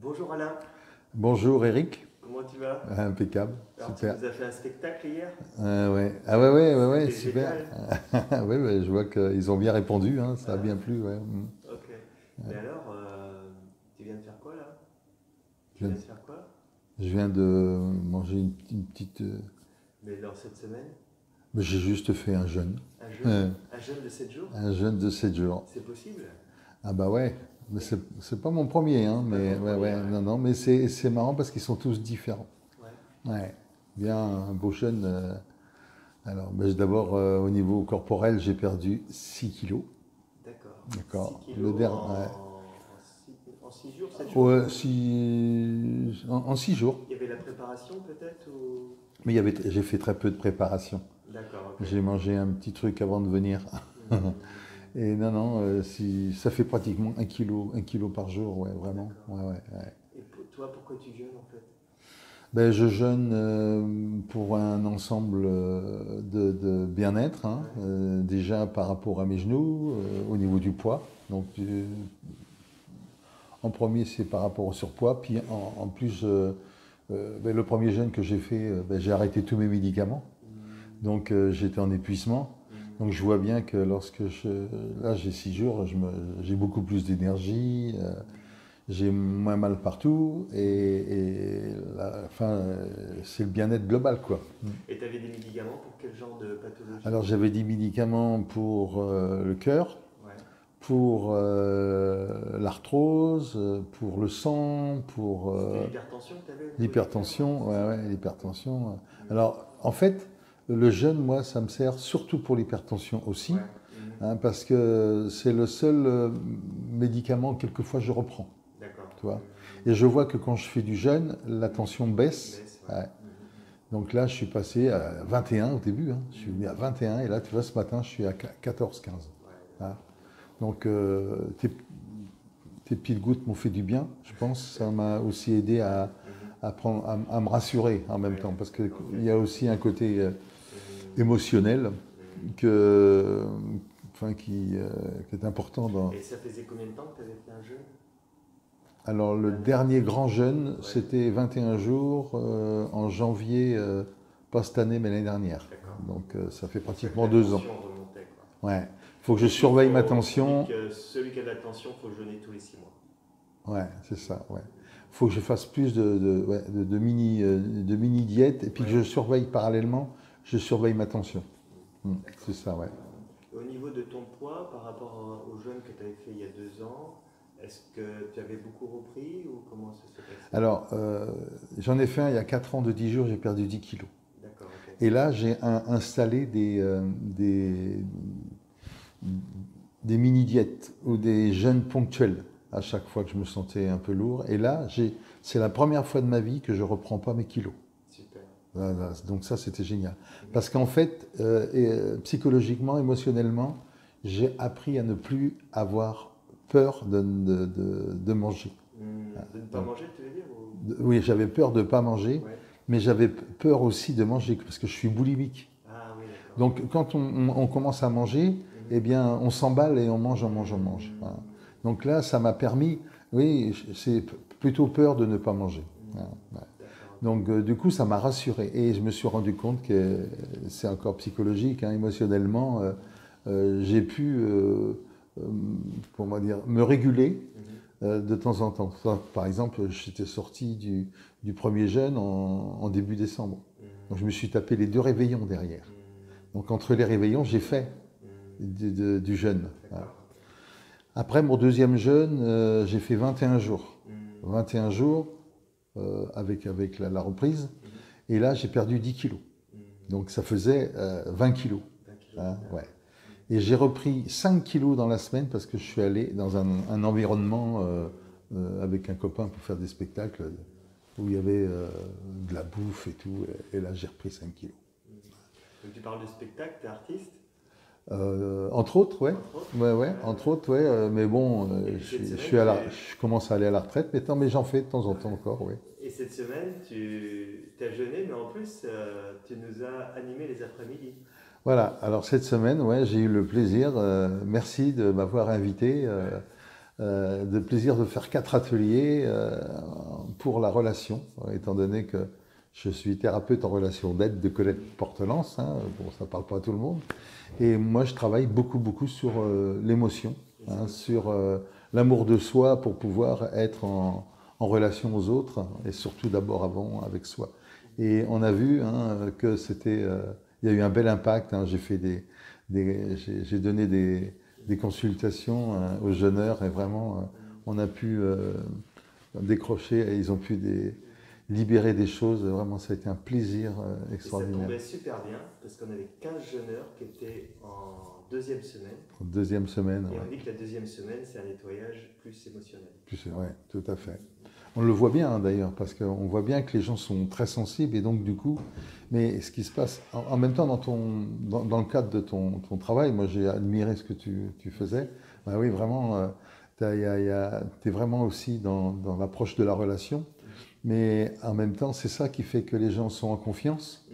Bonjour Alain, Bonjour Eric, comment tu vas? Impeccable, Alors super. tu nous as fait un spectacle hier? Ah ouais, ah ouais, ouais, ouais, ouais, super. ouais, ouais, je vois qu'ils ont bien répondu, hein, ça a bien plu. Ouais. Mm. Ok. Mais alors, euh, tu viens de faire quoi là? Tu Je- viens de faire quoi? Je viens de manger une, une petite. euh, Mais dans cette semaine? J'ai juste fait un jeûne, Un jeûne? Euh. Un jeûne de 7 jours? Un jeûne de 7 jours. C'est possible? Ah bah ouais, mais c'est c'est pas mon premier, hein, mais ton ouais, ouais, non, non, mais c'est c'est marrant parce qu'ils sont tous différents. Ouais. Bien un beau jeûne. euh, alors, ben, d'abord, euh, au niveau corporel, j'ai perdu 6 kilos. D'accord. D'accord. 6 Le dernier, en, ouais. en 6 jours, 7 jours Ouais, six- en, en six jours. Il y avait la préparation peut-être ou... Mais il y avait, j'ai fait très peu de préparation. D'accord, ok. J'ai mangé un petit truc avant de venir. Mhm. Et non, non, euh, si, ça fait pratiquement un kilo, un kilo par jour, ouais, vraiment. Ouais, ouais, ouais. Et pour toi, pourquoi tu jeûnes en fait? Ben, je jeûne euh, pour un ensemble euh, de, de bien-être, hein. Déjà par rapport à mes genoux, au niveau du poids. Donc, en premier, c'est par rapport au surpoids. Puis en, en plus, ben, le premier jeûne que j'ai fait, ben, j'ai arrêté tous mes médicaments. Donc, euh, j'étais en épuisement. Donc, je vois bien que lorsque je. Là, j'ai six jours, j'ai beaucoup plus d'énergie. euh, j'ai moins mal partout et, et la- enfin, euh, c'est le bien-être global quoi. Et tu avais des médicaments pour quel genre de pathologie? Alors j'avais des médicaments pour euh, le cœur, Ouais. pour euh, l'arthrose, pour le sang, pour l'hypertension que tu avais l'hypertension. Ouais, ouais, l'hypertension. Alors en fait, le jeûne, moi, ça me sert surtout pour l'hypertension aussi, Ouais. Hein, parce que c'est le seul euh, médicament que quelquefois je reprends. Tu vois. Et je vois que quand je fais du jeûne, la tension baisse. Baisse, ouais. Ouais. Donc là, je suis passé à 21 au début. hein. Je suis venu à 21 et là, tu vois, ce matin, je suis à 14-15. Ouais. Donc euh, tes, tes petites gouttes m'ont fait du bien, je pense. Ça m'a aussi aidé à, à, prendre, à, à me rassurer en même temps. Parce qu'il y a aussi un côté euh. Émotionnel que, enfin, qui, euh, qui est important dans, Et ça faisait combien de temps que tu avais fait un jeûne Alors, le dernier grand jeûne, c'était 21 jours euh, en janvier, euh, pas cette année, mais l'année dernière. Donc, ça fait pratiquement deux ans. remontait, quoi. Ouais. Il faut que je surveille ma tension. Celui, que- celui qui a de la tension, il faut jeûner tous les 6 mois. Ouais, c'est ça. Ouais. Il faut que je fasse plus de, de, ouais, de- de mini, de mini diète et puis que je surveille parallèlement, je surveille ma tension. Hmm, c'est ça, ouais. Au niveau de ton poids, par rapport au jeûne que tu avais fait il y a deux ans, est-ce que tu avais beaucoup repris ou comment ça s'est passé? Alors, euh, j'en ai fait un il y a 4 ans de 10 jours, j'ai perdu 10 kilos. D'accord. Et là, j'ai installé des, euh, des, des mini-diètes ou des jeûnes ponctuels à chaque fois que je me sentais un peu lourd. Et là, c'est la première fois de ma vie que je reprends pas mes kilos. Donc ça, c'était génial. Parce qu'en fait, euh, et, euh, psychologiquement, émotionnellement, j'ai appris à ne plus avoir peur de, de, de- de manger. Hmm, de ne pas manger, tu veux dire ou... Oui, j'avais peur de ne pas manger, Ouais. mais j'avais peur aussi de manger parce que je suis boulimique. Ah oui. Donc quand on, on- on commence à manger, eh bien on s'emballe et on mange, on mange, on mange. Voilà. Donc là, ça m'a permis, oui, c'est plutôt peur de ne pas manger. Voilà. Donc euh, du coup, ça m'a rassuré et je me suis rendu compte que c'est encore psychologique, hein, émotionnellement, euh, euh, j'ai pu, comment dire, me réguler Mhm. de temps en temps. Enfin, Par exemple, j'étais sorti du, du premier jeûne en, en début décembre. Mhm. Donc je me suis tapé les deux réveillons derrière. Mhm. Donc entre les réveillons, j'ai fait du, de- du jeûne. Voilà. Après mon deuxième jeûne, j'ai fait 21 jours. Mhm. 21 jours euh, avec, avec la, la reprise. Et là, j'ai perdu 10 kilos. Donc ça faisait euh, 20 kilos. 20 kilos. hein, ouais. Et j'ai repris 5 kilos dans la semaine parce que je suis allé dans un, un environnement euh, euh, avec un copain pour faire des spectacles où il y avait de la bouffe et tout. Et, et là, j'ai repris 5 kilos. Donc tu parles de spectacle, tu es artiste Euh, entre autres, ouais. Ouais, ouais, entre autres, ouais. euh, mais bon, euh, je, suis à la, commence à aller à la retraite maintenant, mais j'en fais de temps en temps encore, oui. Et cette semaine, tu as jeûné, mais en plus, euh, tu nous as animé les après-midi. Voilà, alors cette semaine, ouais, j'ai eu le plaisir, merci de m'avoir invité de plaisir de faire quatre ateliers pour la relation, étant donné que je suis thérapeute en relation d'aide de Colette Portelance, hein, bon, ça ne parle pas à tout le monde. Et moi, je travaille beaucoup, beaucoup sur l'émotion, hein, sur l'amour de soi pour pouvoir être en, relation aux autres, et surtout d'abord avant avec soi. Et on a vu hein, que c'était, euh, il y a eu un bel impact. Hein. j'ai fait des, j'ai donné des, consultations euh, aux jeûneurs et vraiment, euh, on a pu décrocher et ils ont pu des, libérer des choses. Vraiment, ça a été un plaisir extraordinaire. Et ça tombait super bien parce qu'on avait 15 jeûneurs qui étaient en deuxième semaine. Deuxième semaine. Et on dit que la deuxième semaine, c'est un nettoyage plus émotionnel. Oui, tout à fait. On le voit bien hein, d'ailleurs, parce qu'on voit bien que les gens sont très sensibles et donc du coup, mais ce qui se passe en, même temps dans, ton, dans, le cadre de ton, ton travail, moi j'ai admiré ce que tu, tu faisais. Bah oui, vraiment, euh, tu es vraiment aussi dans, dans l'approche de la relation, mais en même temps, c'est ça qui fait que les gens sont en confiance.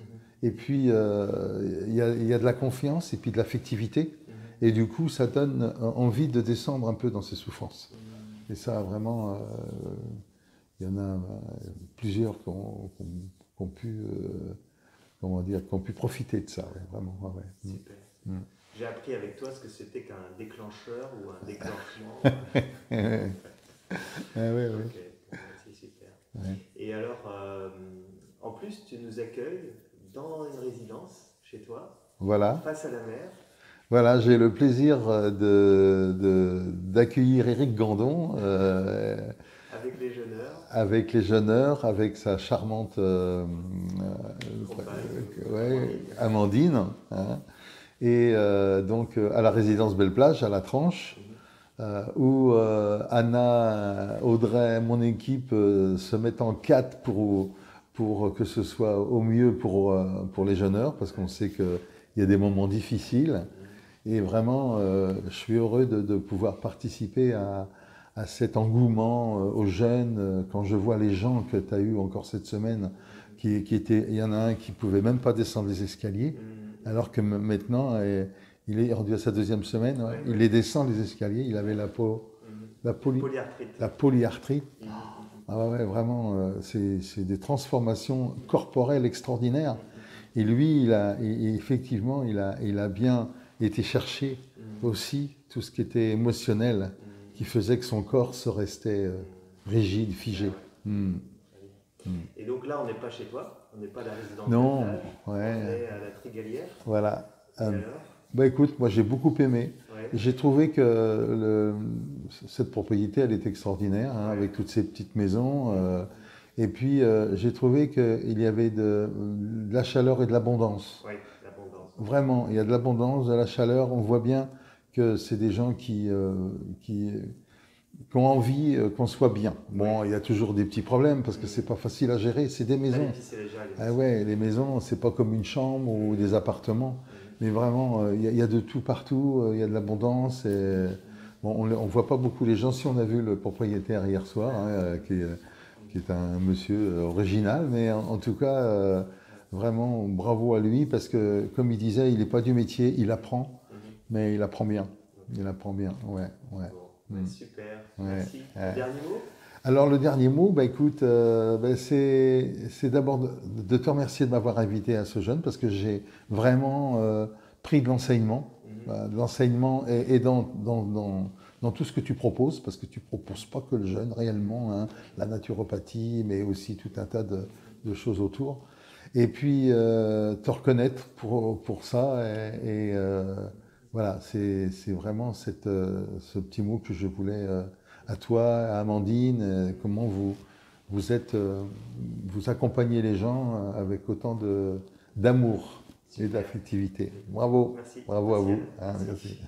Et puis, euh, il y, a de la confiance et puis de l'affectivité. Et du coup, ça donne envie de descendre un peu dans ses souffrances. Et ça, vraiment, euh, il y en a euh, plusieurs qui ont, pu, comment dire, qui ont pu profiter de ça, vraiment. Mm. Super. Mm. J'ai appris avec toi ce que c'était qu'un déclencheur ou un déclenchement. ah, oui, oui. Et alors, en plus, tu nous accueilles dans une résidence chez toi, voilà. face à la mer. Voilà, j'ai le plaisir d'accueillir de, Éric Gandon. Euh, avec les jeûneurs. Avec les jeûneurs, avec sa charmante euh, euh, Amandine. Hein. et donc à la résidence Belle Plage, à la Tranche. Mhm. où Anna, Audrey, mon équipe se mettent en quatre pour pour que ce soit au mieux pour, euh, pour les jeûneurs, parce qu'on sait qu'il y a des moments difficiles. Et vraiment, euh, je suis heureux de, de pouvoir participer à, à, cet engouement euh, aux jeunes. Quand je vois les gens que tu as eu encore cette semaine, qui, qui étaient, il y en a un qui pouvait même pas descendre les escaliers, mm. alors que maintenant, il est rendu à sa deuxième semaine, il les descend les escaliers, il avait la peau, la, polyarthrite. La polyarthrite. Ah ouais, vraiment, euh, c'est des transformations corporelles extraordinaires. Et lui, il a, effectivement, il a, il a bien été chercher mm. aussi tout ce qui était émotionnel, mm. qui faisait que son corps se restait euh, rigide, figé. Mm. Et donc là, on n'est pas chez toi, on n'est pas à la résidence. Non, ouais. on est à la Trigalière. Voilà. Euh, bah écoute, moi j'ai beaucoup aimé. J'ai trouvé que cette propriété, elle est extraordinaire, hein, avec toutes ces petites maisons. Euh, et puis, euh, j'ai trouvé qu'il y avait de, la chaleur et de l'abondance. Oui, l'abondance. Vraiment, il y a de l'abondance, de la chaleur. On voit bien que c'est des gens qui, euh, qui, ont envie qu'on soit bien. Bon, il y a toujours des petits problèmes parce que c'est pas facile à gérer. C'est des maisons. Ah ouais, les maisons, c'est pas comme une chambre ou des appartements. Mais vraiment, euh, il y, a de tout partout, euh, il y a de l'abondance. Et, bon, on ne voit pas beaucoup les gens. Si on a vu le propriétaire hier soir, hein, euh, qui, est un monsieur original, mais en, tout cas, vraiment bravo à lui, parce que comme il disait, il n'est pas du métier, il apprend, mais il apprend bien. Il apprend bien, ouais. ouais. Mm. Super, merci. Dernier mot? Alors le dernier mot, bah, écoute, euh, bah, c'est d'abord de, te remercier de m'avoir invité à ce jeune parce que j'ai vraiment euh, pris de l'enseignement, mhm. euh, de l'enseignement et, dans, dans, tout ce que tu proposes, parce que tu proposes pas que le jeune réellement, hein, la naturopathie, mais aussi tout un tas de, choses autour. Et puis te reconnaître pour, pour ça et, et voilà, c'est vraiment cette, ce petit mot que je voulais à toi, à Amandine, euh, comment vous, vous, êtes, euh, vous accompagnez les gens euh, avec autant d'amour et d'affectivité. Bravo, merci. bravo à vous. Hein, merci.